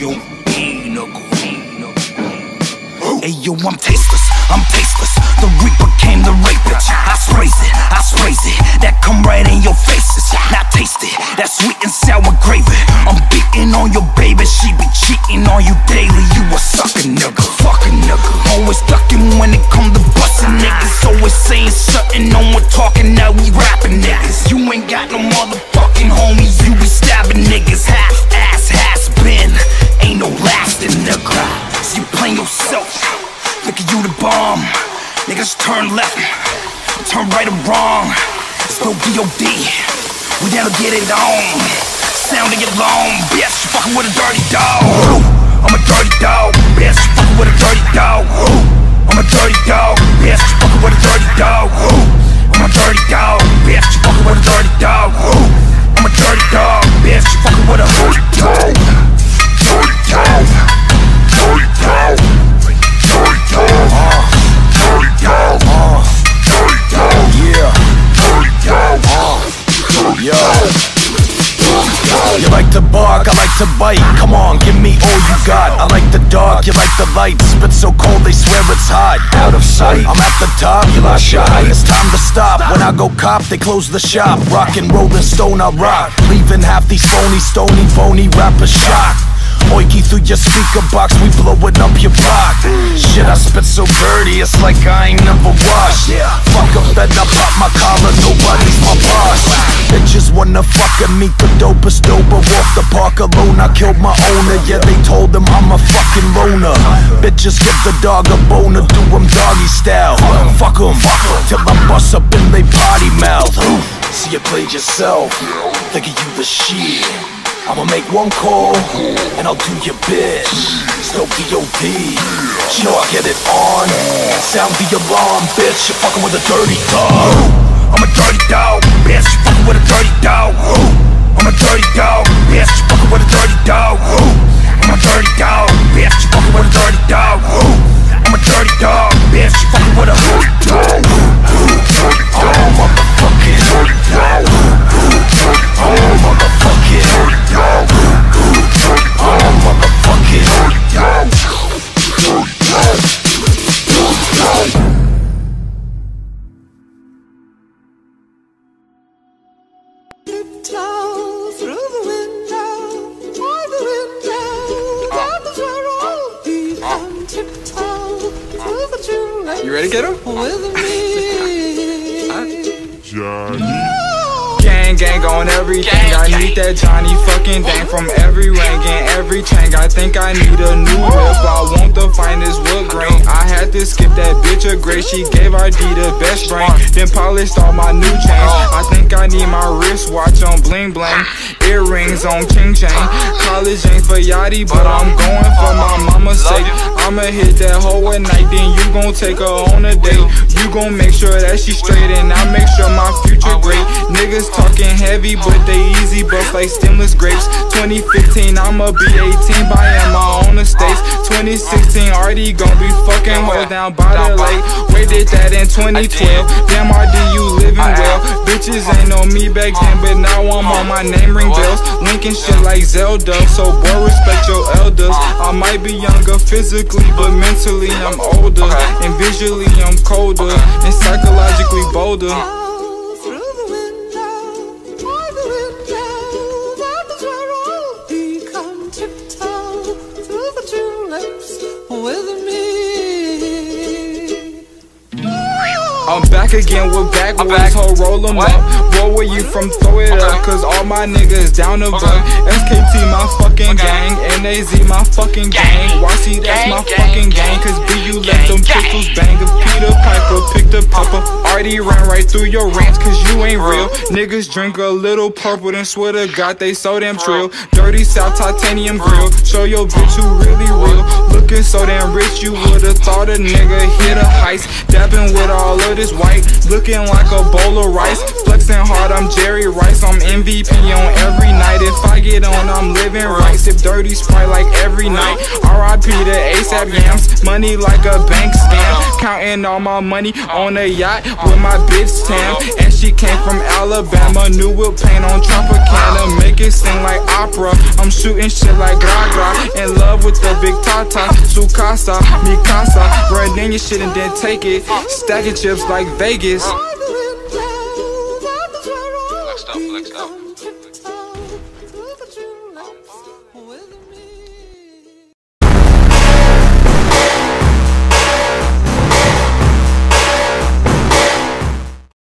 yo, Hey yo, I'm tasteless, I'm tasteless. The reaper came the rapist. I sprays it, I sprays it. That come right in your faces. Now taste it, that sweet and sour gravy. I'm beating on your baby, she be cheating on you daily. You a sucker nigga, fucking nigga. Always ducking when it come to Playing yourself, thinking you the bomb. Niggas turn left, turn right or wrong. It's no DOD, we to get it on. Sounding it long, bitch, you fucking with a dirty dog. Ooh, I'm a dirty dog, bitch, you fucking with a dirty dog. Ooh, I'm a dirty dog, bitch, you fucking with a dirty dog. Ooh, to bite. Come on, give me all you got. I like the dark, you like the light. Spit so cold, they swear it's hot. Out of sight, I'm at the top, you lost shy. It's time to stop. When I go cop, they close the shop. Rock and rollin' stone, I rock. Leaving half these phony, stony, phony rappers shocked. Oiky through your speaker box, we blowin' up your block. Shit, I spit so dirty, it's like I ain't never washed. Fuck up, then I pop my collar, nobody's my boss. Bitches wanna and meet the dopest doper. Walk the park alone, I killed my owner. Yeah, they told them I'm a fucking loner. Bitches give the dog a boner, do him doggy style. Fuck em, till I bust up in they potty mouth. See you played yourself, thinking you the shit. I'ma make one call and I'll do your bitch. Still B.O.D. You know I get it on. Sound the alarm, bitch. You're fucking with a dirty dog. I'm a dirty with a dirty You ready, kiddo? With me. Johnny Gang, gang on everything. I need that Johnny fucking dang from every rank and every chain. I think I need a new whip. I want the finest wood grain. I had to skip that bitch a grade. She gave RD the best brain. Then polished all my new chains. I think I need my wristwatch on bling bling. Earrings on king chain. College ain't for yachty, but I'm going for my mama's sake. I'ma hit that hoe at night, then you gon' take her on a date. You gon' make sure that she straight, and I make sure my future great. Niggas talking heavy, but they easy, buff like stemless grapes. 2015, I'ma be 18, buying my own estates. 2016, RD gon' be fucking hoes down by the lake. Waited that in 2012. Damn, RD, you living well. Bitches ain't know me back then, but now I'm on my name ring bells. Linking shit like Zelda, so boy, respect your elders. I might be younger physically, but mentally I'm older. And visually I'm colder, and psychologically bolder. I'm back again with backwoods, ho, roll 'em up. Boy, where you from? Throw it up, cause all my niggas down the buck. SKT, my fucking gang. NAZ, my fucking gang. YC, that's my fucking gang. Cause B, you let them pistols bang. Papa, ran right through your ranch, cause you ain't real. Uh-huh. Niggas drink a little purple, then swear to God they so damn uh-huh. trill. Dirty South titanium grill. Uh-huh. Show your bitch who really real. Looking so damn rich, you would've thought a nigga hit a heist. Dabbing with all of this white, looking like a bowl of rice. Flexing hard, I'm Jerry Rice. I'm MVP on every night. If I get on, I'm living right. Sip dirty sprite like every night. RIP to ASAP Yams. Money like a bank scam. Counting all my money on a yacht with my bitch Tam. And she came from Alabama. New whip paint on Tropicana. Make it sing like opera. I'm shooting shit like Gaga. In love with the big Tata. Sukasa, Mikasa. Run in your shit and then take it. Stacking chips like Vegas.